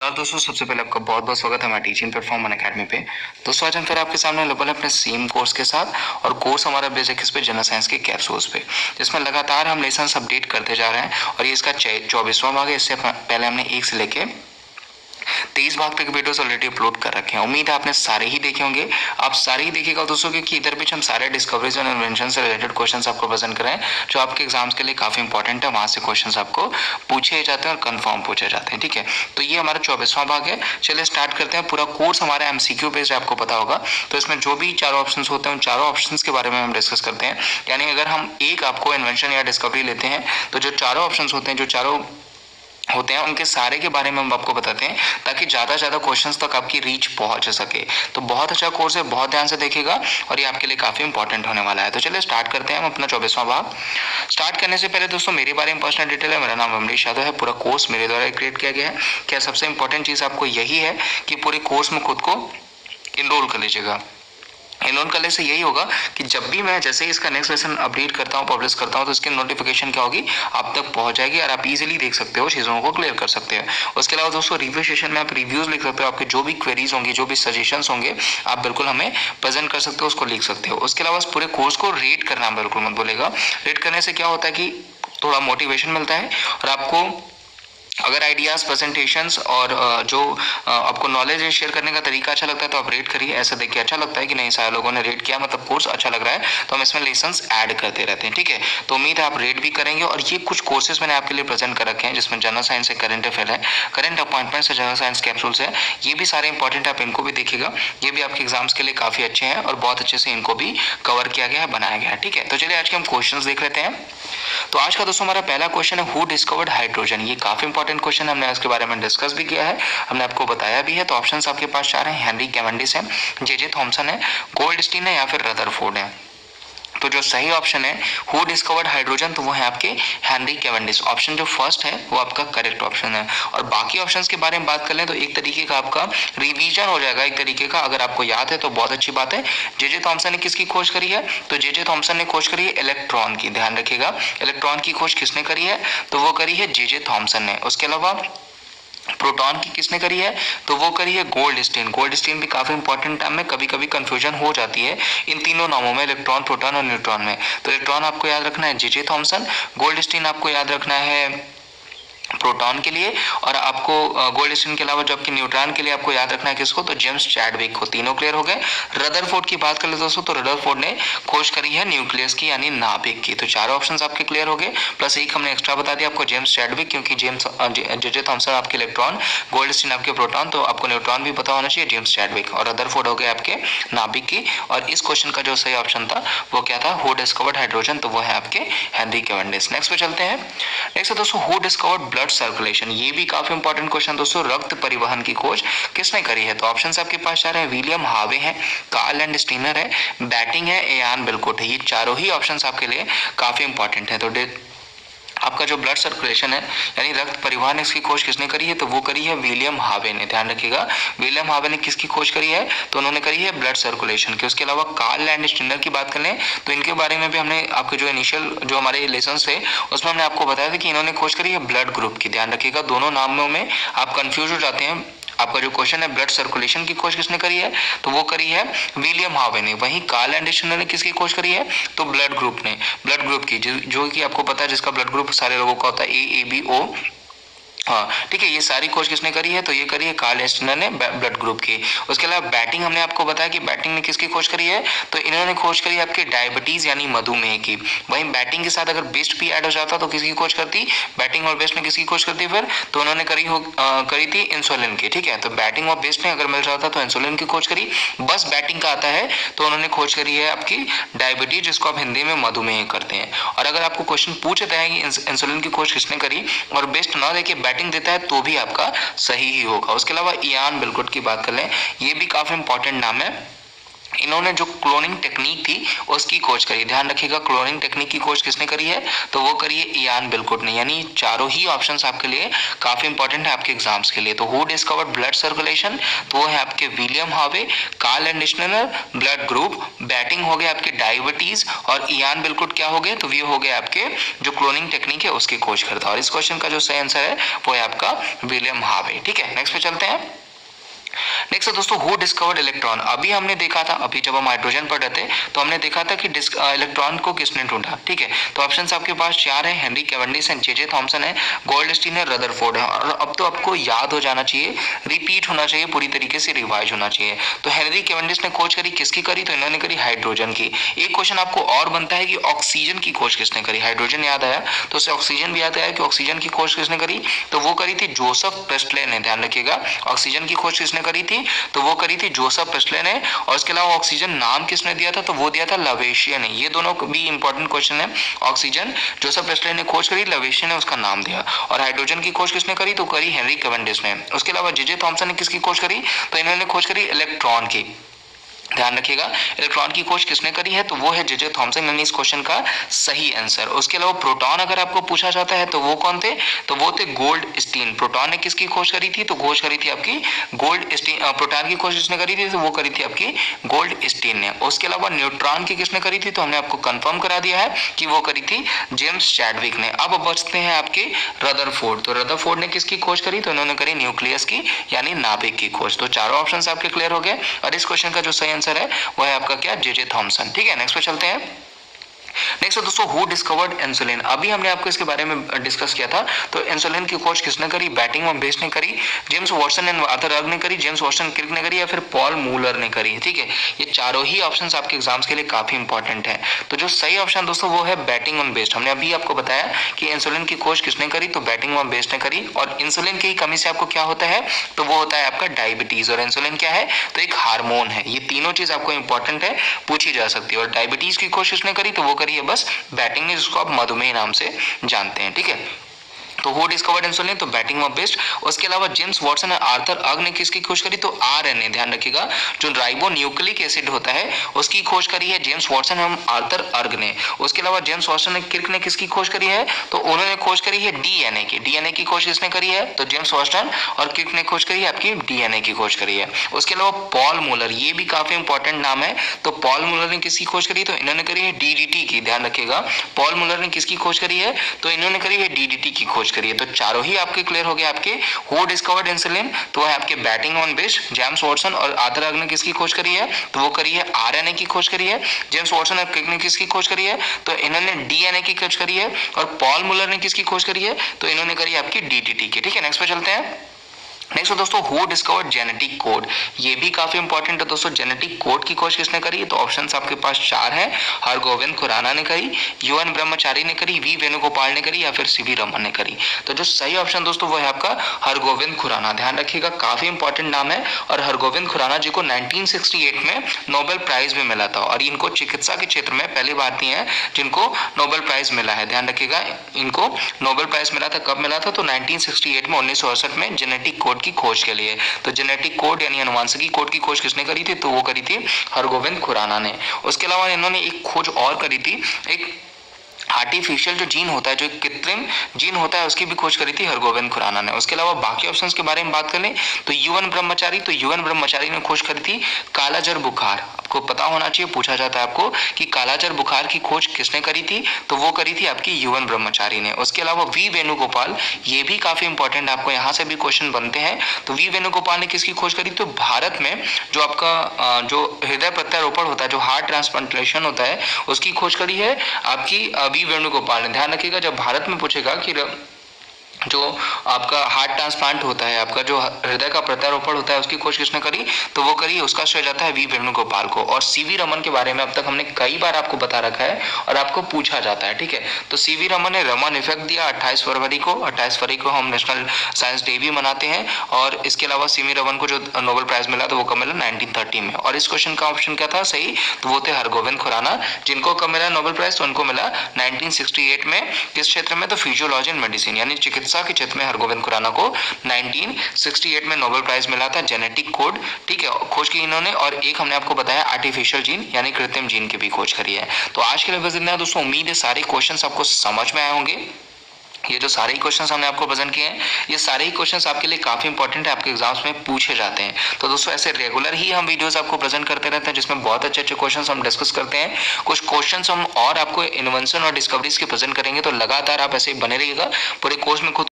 और दोस्तों, सबसे पहले आपका बहुत बहुत स्वागत है हमारे टीचिंग प्लेटफॉर्म अकेडमी पे। दोस्तों, आज हम फिर आपके सामने अवेलेबल है अपने सेम कोर्स के साथ और कोर्स हमारा बेस है किस पे जनरल साइंस के कैप्सूल्स पे, जिसमें लगातार हम लेसन अपडेट करते जा रहे हैं और ये इसका चौबीसवां भाग है, इससे पहले हमने एक से लेके तेईस भाग तक वीडियोस ऑलरेडी अपलोड कर रखे हैं। उम्मीद है आपने सारे ही देखे होंगे। आप सारे ही देखेगा दोस्तों क्योंकि इधर बीच हम सारे डिस्कवरीज और इन्वेंशन से रिलेटेड क्वेश्चंस आपको प्रेजेंट करें जो आपके एग्ज़ाम्स के लिए काफ़ी इंपॉर्टेंट है। वहाँ से क्वेश्चंस आपको पूछे जाते हैं और कन्फर्म पूछे जाते हैं, ठीक है? तो ये हमारा चौबीसवां भाग है। चलिए स्टार्ट करते हैं। पूरा कोर्स हमारा एमसीक्यू बेस्ड आपको पता होगा। तो इसमें जो भी चारों ऑप्शन होते हैं, उन चारों ऑप्शन के बारे में हम डिस्कस करते हैं। यानी अगर हम एक आपको इन्वेंशन या डिस्कवरी लेते हैं तो जो चारों ऑप्शन होते हैं, जो चारों होते हैं, उनके सारे के बारे में हम आपको बताते हैं, ताकि ज़्यादा से ज़्यादा क्वेश्चंस तक आपकी रीच पहुँच सके। तो बहुत अच्छा कोर्स है, बहुत ध्यान से देखेगा और ये आपके लिए काफ़ी इंपॉर्टेंट होने वाला है। तो चलिए स्टार्ट करते हैं हम अपना चौबीसवां भाग। स्टार्ट करने से पहले दोस्तों, मेरे बारे में पर्सनल डिटेल है, मेरा नाम अमरीश यादव है, पूरा कोर्स मेरे द्वारा क्रिएट किया गया है। क्या सबसे इंपॉर्टेंट चीज़ आपको यही है कि पूरे कोर्स में खुद को इनरोल कर लीजिएगा। इनरोल करने से यही होगा कि जब भी मैं जैसे ही इसका नेक्स्ट लेसन अपडेट करता हूँ पब्लिश करता हूँ तो उसकी नोटिफिकेशन क्या होगी? आप तक पहुँच जाएगी और आप इजीली देख सकते हो, चीज़ों को क्लियर कर सकते हैं। उसके अलावा दोस्तों रिव्यू सेशन में आप रिव्यूज़ लिख सकते हो, आपके जो भी क्वेरीज होंगी, जो भी सजेशन होंगे, आप बिल्कुल हमें प्रेजेंट कर सकते हो, उसको लिख सकते हो। उसके अलावा पूरे कोर्स को रेट करना बिल्कुल मत बोलेगा रेट करने से क्या होता है कि थोड़ा मोटिवेशन मिलता है और आपको अगर आइडियाज़ प्रेजेंटेशंस और जो आपको नॉलेज शेयर करने का तरीका अच्छा लगता है तो आप रेट करिए। ऐसा देख के अच्छा लगता है कि नहीं, सारे लोगों ने रेट किया मतलब कोर्स अच्छा लग रहा है तो हम इसमें लेसन ऐड करते रहते हैं, ठीक है? तो उम्मीद है आप रेट भी करेंगे और ये कुछ कोर्सेज मैंने आपके लिए प्रेजेंट कर रखे हैं, जिसमें जनरल साइंस है करंट अफेयर है करंट अपॉइंटमेंट्स है जनरल साइंस कैप्सूल्स है, ये भी सारे इंपॉर्टेंट आप इनको भी देखिएगा। ये भी आपके एग्ज़ाम्स के लिए काफ़ी अच्छे हैं और बहुत अच्छे से इनको भी कवर किया गया है, बनाया गया है, ठीक है? तो चलिए आज के हम क्वेश्चन देख लेते हैं। तो आज का दोस्तों हमारा पहला क्वेश्चन है हु डिस्कवर्ड हाइड्रोजन ये काफ़ी इंपॉर्टेंट क्वेश्चन हमने इसके बारे में डिस्कस भी किया है। हमने आपको बताया भी है तो ऑप्शन आपके पास चार हैं। हेनरी कैवेंडिस है जे जे थॉमसन है गोल्ड स्टीन है या फिर रदरफोर्ड है। तो जो सही ऑप्शन है हु डिस्कवर्ड हाइड्रोजन तो वो है आपके हेनरी कैवेंडिस ऑप्शन जो फ़र्स्ट है, वो आपका करेक्ट ऑप्शन है। और बाकी ऑप्शन के बारे में बात कर लें तो एक तरीके का आपका रिविजन हो जाएगा, एक तरीके का, अगर आपको याद है तो बहुत अच्छी बात है। जे जे थॉमसन ने किसकी खोज करी है? तो जे जे थॉमसन ने खोज करी है इलेक्ट्रॉन की, ध्यान रखिएगा। इलेक्ट्रॉन की खोज किसने करी है? तो वो करी है जे जे थॉम्सन ने। उसके अलावा प्रोटॉन की किसने करी है? तो वो करी है गोल्ड स्टेन गोल्ड स्टेन भी काफ़ी इंपॉर्टेंट टर्म में कभी कभी कंफ्यूजन हो जाती है इन तीनों नामों में इलेक्ट्रॉन प्रोटॉन और न्यूट्रॉन में। तो इलेक्ट्रॉन आपको याद रखना है J J Thomson Goldstein आपको याद रखना है प्रोटॉन के लिए और आपको गोल्ड स्टीन के अलावा जो आपके न्यूट्रॉन के लिए आपको याद रखना है किसको तो जेम्स चैडविक को। तीनों क्लियर हो गए। रदरफोर्ड की बात कर ले दोस्तों तो रदरफोर्ड ने खोज करी है न्यूक्लियस की, यानी नाभिक की। तो चारों ऑप्शन आपके क्लियर हो गए। प्लस एक हमने एक्स्ट्रा बता दिया आपको जेम्स चैडविक क्योंकि जेम्स जे थॉमसन आपके इलेक्ट्रॉन गोल्ड स्टीन आपके प्रोटॉन तो आपको न्यूट्रॉन भी पता होना चाहिए जेम्स चैडविक और रदरफोर्ड हो गए आपके नाभिक की। और इस क्वेश्चन का जो सही ऑप्शन था, वो क्या था? हु डिस्कवर्ड हाइड्रोजन तो वो है आपके हेनरी कैवेंडिस नेक्स्ट पे चलते हैं। नेक्स्ट दोस्तों हु डिस्कवर्ड ब्लड सर्कुलेशन ये भी काफ़ी इंपॉर्टेंट क्वेश्चन दोस्तों, रक्त परिवहन की खोज किसने करी है? तो ऑप्शन आपके पास चाह रहे हैं विलियम हावे हैं कार्ल एंड स्टीनर है बैटिंग है एन बिल्कुट है, ये चारों ही ऑप्शन आपके लिए काफ़ी इंपॉर्टेंट है। तो आपका जो ब्लड सर्कुलेशन है, यानी रक्त परिवहन इसकी खोज किसने करी है तो वो करी है विलियम हावे ने। ध्यान रखिएगा, विलियम हावे ने किसकी खोज करी है तो उन्होंने करी है ब्लड सर्कुलेशन की। उसके अलावा कार्ल लैंड स्टिनर की बात करें तो इनके बारे में भी हमने आपके जो इनिशियल जो हमारे लेसन थे, उसमें हमने आपको बताया था कि इन्होंने खोज करी है ब्लड ग्रुप की। ध्यान रखिएगा, दोनों नामों में आप कंफ्यूज हो जाते हैं आपका जो क्वेश्चन है ब्लड सर्कुलेशन की खोज किसने करी है? तो वो करी है विलियम हावे ने। वही कार्ल एंडरसन ने किसकी खोज करी है? तो ब्लड ग्रुप ने। ब्लड ग्रुप की, जो कि आपको पता है, जिसका ब्लड ग्रुप सारे लोगों का होता है ए ए बी ओ हाँ ठीक है ये सारी खोज किसने करी है? तो ये करी है कार्ल एस्टनर ने ब्लड ग्रुप की। उसके अलावा बैटिंग हमने आपको बताया कि बैटिंग ने किसकी खोज करी है? तो इन्होंने खोज करी आपके डायबिटीज़ यानी मधुमेह की। वहीं बैटिंग के साथ अगर बेस्ट भी ऐड हो जाता तो किसकी खोज करती? बैटिंग और बेस्ट ने किसकी खोज करती फिर? तो उन्होंने करी हो आ, करी थी इंसुलिन की ठीक है? तो बैटिंग और बेस्ट ने अगर मिल जाता तो इंसुलिन की खोज करी। बस बैटिंग का आता है तो उन्होंने खोज करी है आपकी डायबिटीज़ जिसको आप हिंदी में मधुमेह करते हैं। और अगर आपको क्वेश्चन पूछते हैं कि इंसुलिन की खोज किसने करी? और बेस्ट ना देखिए बैटिंग देता है तो भी आपका सही ही होगा। उसके अलावा ईयान बिलकुट की बात कर लें, ये भी काफ़ी इंपॉर्टेंट नाम है। इन्होंने जो क्लोनिंग टेक्निक थी, उसकी खोज करी। ध्यान रखिएगा क्लोनिंग टेक्निक की खोज किसने करी है? तो वो करी है इयान बिल्कुट ने यानी चारों ही ऑप्शन आपके लिए काफ़ी इंपॉर्टेंट है आपके एग्ज़ाम्स के लिए। तो हु डिस्कवर्ड ब्लड सर्कुलेशन तो वो है आपके William Harvey Karl and blood group batting हो गए आपके डायबिटीज़ और इयान बिल्कुट क्या हो गए? तो ये हो गए आपके जो क्लोनिंग टेक्निक है, उसकी खोज करता। और इस क्वेश्चन का जो सही आंसर है, वो है आपका विलियम हावे ठीक है नेक्स्ट पे चलते हैं। नेक्स्ट दोस्तों हु डिस्कवर्ड इलेक्ट्रॉन अभी हमने देखा था, अभी जब हम हाइड्रोजन पढ़ रहे थे तो हमने देखा था कि इलेक्ट्रॉन को किसने ढूंढा, ठीक है? तो ऑप्शन आपके पास चार है Henry Cavendish and JJ Thomson है गोल्ड स्टीन है रदरफोर्ड है। और अब तो आपको याद हो जाना चाहिए रिपीट होना चाहिए, पूरी तरीके से रिवाइज होना चाहिए। तो हेनरी कैवेंडिस ने खोज करी, किसकी करी? तो इन्होंने करी हाइड्रोजन की। एक क्वेश्चन आपको और बनता है कि ऑक्सीजन की खोज किसने करी? हाइड्रोजन याद आया? तो उससे ऑक्सीजन भी याद आया कि ऑक्सीजन की खोज किसने करी? तो वो करी थी जोसफ प्रेस्टले ने, ध्यान रखिएगा। ऑक्सीजन की खोज किसने करी थी? तो वो करी थी जोसफ पिस्ले ने, और उसके अलावा ऑक्सीजन नाम किसने दिया था? तो वो दिया था लवेशिया ने। ये दोनों भी इंपॉर्टेंट क्वेश्चन है। ऑक्सीजन, जोसफ पिस्ले ने खोज करी, लवेशिया ने उसका नाम दिया। और हाइड्रोजन की खोज किसने करी? तो करी हेनरी कवेंडिस ने। उसके अलावा जेजे थॉम्सन ने किसकी खोज करी? तो इन्होंने खोज करी इलेक्ट्रॉन की। ध्यान रखिएगा। इलेक्ट्रॉन की खोज किसने करी है? तो वो है जेजे थॉमसन यानी इस क्वेश्चन का सही आंसर उसके अलावा प्रोटॉन अगर आपको पूछा जाता है तो वो कौन थे? तो वो थे गोल्ड स्टीन। प्रोटॉन ने किसकी खोज करी थी? तो खोज करी थी आपकी गोल्ड स्टीन प्रोटॉन की खोज किसने करी थी? तो वो करी थी आपकी गोल्ड स्टीन ने। उसके अलावा न्यूट्रॉन की किसने करी थी? तो हमने आपको कंफर्म करा दिया है कि वो करी थी जेम्स चैडविक ने। अब बचते हैं आपके रदरफोर्ड तो रदरफोर्ड ने किसकी खोज करी? तो उन्होंने करी न्यूक्लियस की, यानी नाभिक की खोज। तो चारों ऑप्शन आपके क्लियर हो गए। और इस क्वेश्चन का जो सही आंसर है, वो है आपका क्या? जे जे थॉमसन ठीक है नेक्स्ट पे चलते हैं। नेक्स्ट दोस्तों हु डिस्कवर्ड इंसुलिन अभी हमने आपको इसके बारे में डिस्कस किया था। तो इंसुलिन की खोज किसने करी? बैटिंग और बेस ने करी। जेम्स वॉटसन एंड आर्थर अर्ग ने करी, जेम्स वॉटसन क्रिक ने करी या फिर पॉल मूलर ने करी, ठीक है? ये चारों ही ऑप्शन आपके एग्ज़ाम्स के लिए काफ़ी इंपॉर्टेंट है। तो जो सही ऑप्शन दोस्तों, वो है बैटिंग ऑन बेस्ड हमने अभी आपको बताया कि इंसुलिन की खोज किसने करी तो बैटिंग ऑन बेस्ड ने करी। और इंसुलिन की कमी से आपको क्या होता है? तो वो होता है आपका डायबिटीज़ और इंसुलिन क्या है? तो एक हार्मोन है। ये तीनों चीज़ आपको इंपॉर्टेंट है, पूछी जा सकती है। और डायबिटीज़ की खोज किसने करी तो वो करी है बस बैटिंग जिसको आप मधुमेह नाम से जानते हैं ठीक है? तो वो डिस्कवर्ड तो बैटिंग बेस्ट उसके अलावा जेम्स वॉटसन और आर्थर अग ने किसकी खोज करी? तो आर एन ए ध्यान रखिएगा। जो राइबो न्यूक्लिक एसिड होता है, उसकी खोज करी है जेम्स वॉटसन एवं आर्थर अर्ग ने। उसके अलावा जेम्स वॉटसन ने किर्क ने किसकी खोज करी है? तो उन्होंने खोज करी है डीएनए की। डीएनए की खोज किसने करी है? तो जेम्स वॉटसन और किर्क ने खोज करी है? आपकी डीएनए की खोज करी है। उसके अलावा पॉल मूलर ये भी काफ़ी इंपॉर्टेंट नाम है। तो पॉल मूलर ने किसकी खोज करी? तो इन्होंने करी है डीडीटी की, ध्यान रखिएगा। पॉल मूलर ने किसकी खोज करी है? तो इन्होंने करी है डीडीटी की खोज करिए। तो चारों ही आपके क्लियर हो गए आपके। हु डिस्कवर्ड इंसुलिन तो है आपके batting on base James Watson और आदर ने किसकी खोज करी है? तो वो करी है आरएनए की खोज करी है। जेम्स वॉटसन और किक ने किसकी खोज करी है? तो इन्होंने डीएनए की खोज करी है और पॉल मुलर ने किसकी खोज करी है? तो इन्होंने करी आपकी डीटीटी की ठीक है नेक्स्ट पे चलते हैं। नेक्स्ट दोस्तों हु डिस्कवर्ड जेनेटिक कोड ये भी काफ़ी इंपॉर्टेंट है दोस्तों जेनेटिक कोड की खोज किसने करी? तो ऑप्शन आपके पास चार है। हरगोविंद खुराना ने करी यूएन ब्रह्मचारी ने करी, वी वेणुगोपाल ने करी या फिर सीवी रमन ने करी। तो जो सही ऑप्शन दोस्तों, वो है आपका हरगोविंद खुराना। ध्यान रखिएगा, काफ़ी इंपॉर्टेंट नाम है और हरगोविंद खुराना जी को 1968 में नोबेल प्राइज भी मिला था और इनको चिकित्सा के क्षेत्र में पहले भारतीय है, जिनको नोबेल प्राइज मिला है। ध्यान रखिएगा, इनको नोबेल प्राइज मिला था। कब मिला था? तो 1968 में, उन्नीस सौ अड़सठ में जेनेटिक कोड की खोज के लिए। तो जेनेटिक कोड यानी अनुवांशिकी कोड की खोज किसने करी थी? तो वो करी थी हरगोविंद खुराना ने। उसके अलावा इन्होंने एक खोज और करी थी। एक आर्टिफिशियल जो जीन होता है, जो कृत्रिम जीन होता है, उसकी भी खोज करी थी हरगोविंद खुराना ने। उसके अलावा बाकी ऑप्शंस के बारे में बात करें तो युवन ब्रह्मचारी तो युवन ब्रह्मचारी ने खोज करी थी कालाजर बुखार। आपको पता होना चाहिए, पूछा जाता है आपको कि कालाजर बुखार की खोज किसने करी थी? तो वो करी थी आपकी युवन ब्रह्मचारी ने। उसके अलावा वी वेणुगोपाल, ये भी काफ़ी इंपॉर्टेंट आपको यहाँ से भी क्वेश्चन बनते हैं। तो वी वेणुगोपाल ने किसकी खोज करी? तो भारत में जो आपका जो हृदय प्रत्यारोपण होता है, जो हार्ट ट्रांसप्लांटेशन होता है, उसकी खोज करी है आपकी वी वेणुगोपाल ने। ध्यान रखिएगा, जब भारत में पूछेगा कि जो आपका हार्ट ट्रांसप्लांट होता है, आपका जो हृदय का प्रत्यारोपण होता है, उसकी खोज किसने करी तो वो करी, उसका श्रेय जाता है वी वेणुगोपाल को। और सीवी रमन के बारे में अब तक हमने कई बार आपको बता रखा है और आपको पूछा जाता है, ठीक है? तो सीवी रमन ने रमन इफ़ेक्ट दिया अट्ठाईस फरवरी को। अट्ठाईस फरवरी को हम नेशनल साइंस डे भी मनाते हैं और इसके अलावा सीवी रमन को जो नोबेल प्राइज मिला तो वो कब मिला? नाइनटीन में। और इस क्वेश्चन का ऑप्शन क्या था? सही तो वो थे हरगोविंद खुराना। जिनको कब मिला नोबेल प्राइज तो उनको मिला नाइनटीन में। किस क्षेत्र में? तो फिजियोलॉजी एंड मेडिसिन यानी चिकित्सा चिकित्सा के क्षेत्र में हरगोविंद खुराना को 1968 में नोबेल प्राइज मिला था जेनेटिक कोड ठीक है, खोज की इन्होंने और एक हमने आपको बताया आर्टिफिशियल जीन यानी कृत्रिम जीन की भी खोज करी है। तो आज के लिए दोस्तों, उम्मीद है सारे क्वेश्चन आपको समझ में आए होंगे। ये जो सारे ही क्वेश्चन हमने आपको प्रेजेंट किए हैं, ये सारे ही क्वेश्चन आपके लिए काफ़ी इंपॉर्टेंट है, आपके एग्ज़ाम्स में पूछे जाते हैं। तो दोस्तों, ऐसे रेगुलर ही हम वीडियोस आपको प्रेजेंट करते रहते हैं, जिसमें बहुत अच्छे अच्छे क्वेश्चन हम डिस्कस करते हैं। कुछ क्वेश्चन हम और आपको इन्वेंशन और डिस्कवरीज के प्रेजेंट करेंगे तो लगातार आप ऐसे बने रहिएगा। पूरे कोर्स में खुद